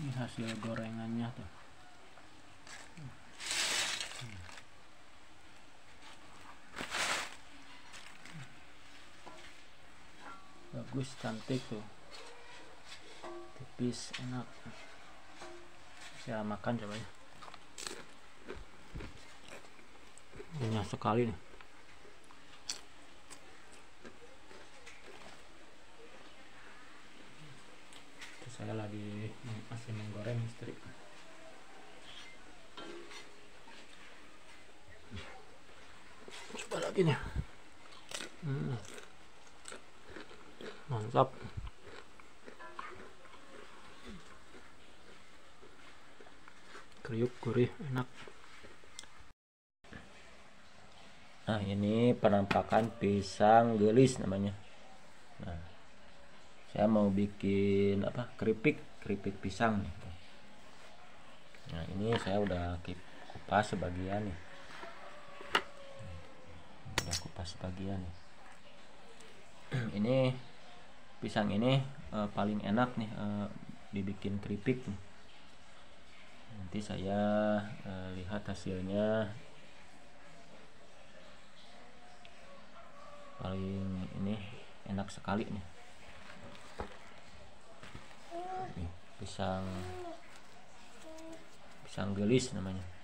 ini hasil gorengannya tuh. Bagus cantik tuh. Tipis enak. Saya makan coba ya. Banyak sekali nih nih Hmm. mantap. Kriuk gurih enak. Nah ini penampakan pisang gelis namanya. Nah saya mau bikin apa? Keripik keripik pisang nih. Nah ini saya udah kupas sebagian nih udah kupas sebagian nih. Ini pisang ini uh, paling enak nih uh, dibikin keripik nih. nanti saya uh, lihat hasilnya. Paling ini enak sekali nih. Pisang pisang gelis namanya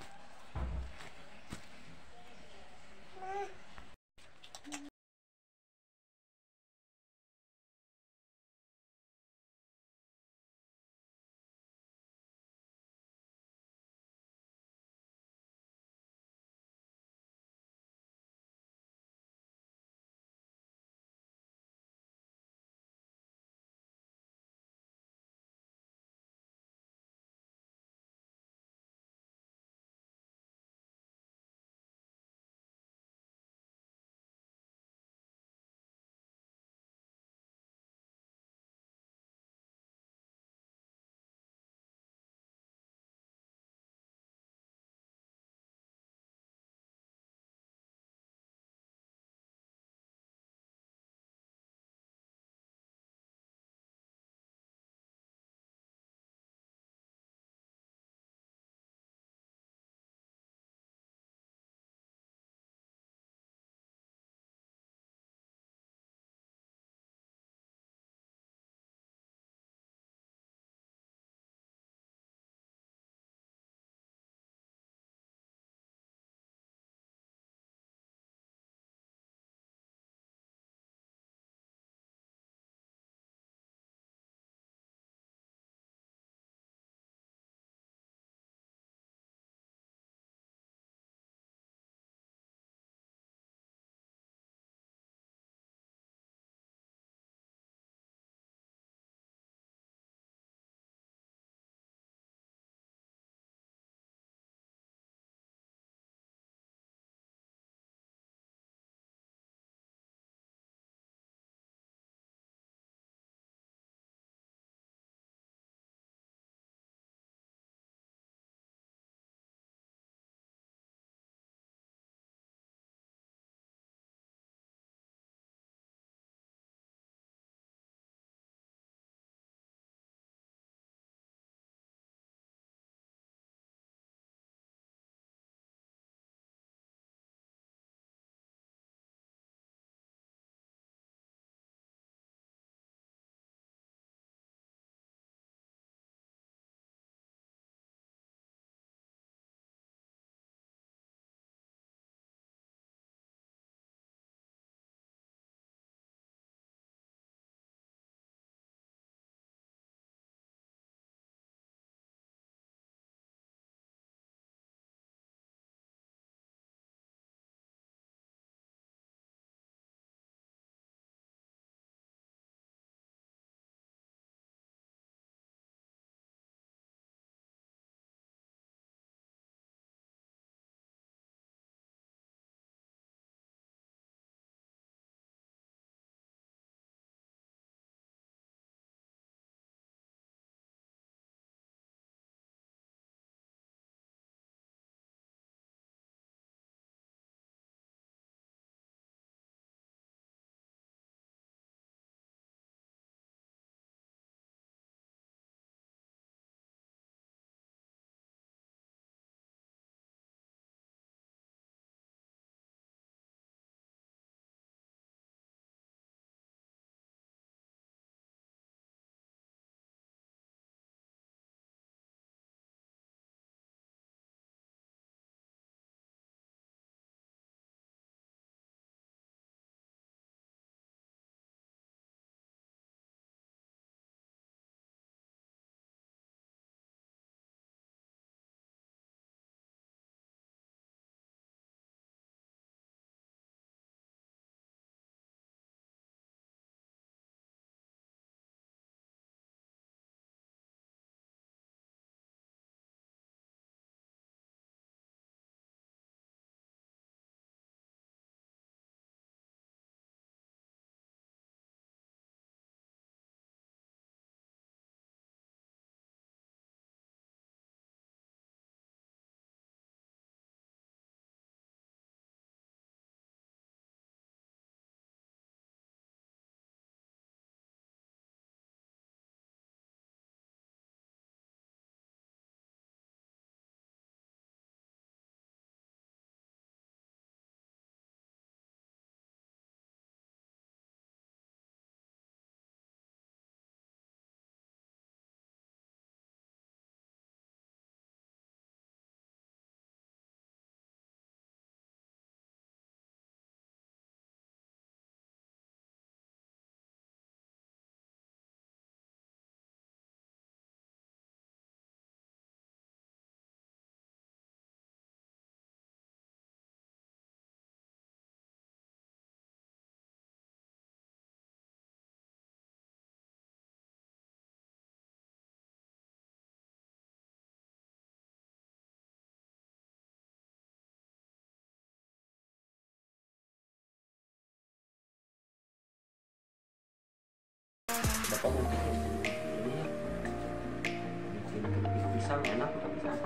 pisang enak pakai pisang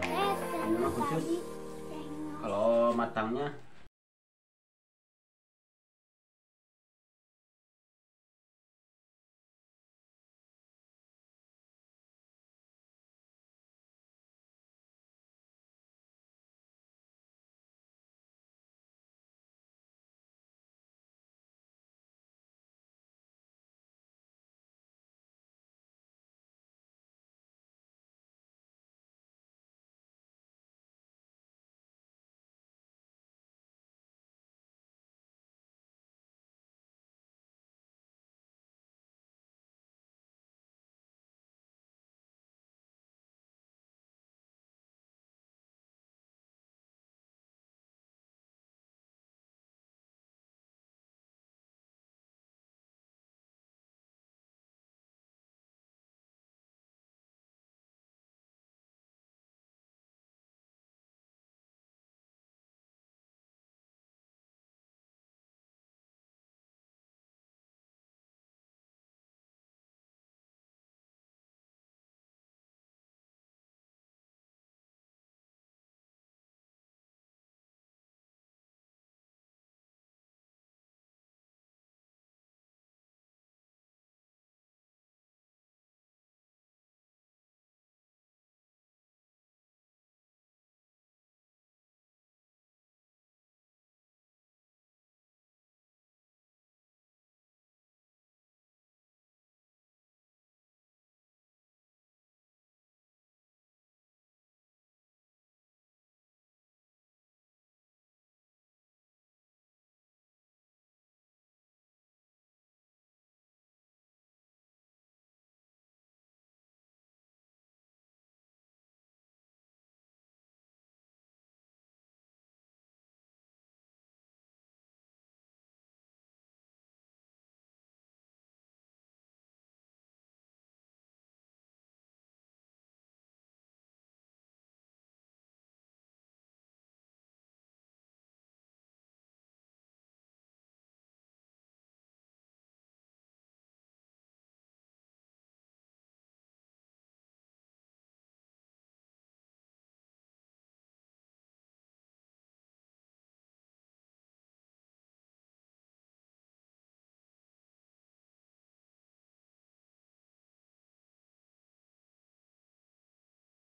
Eh, Ini mah khusus. kalau matangnya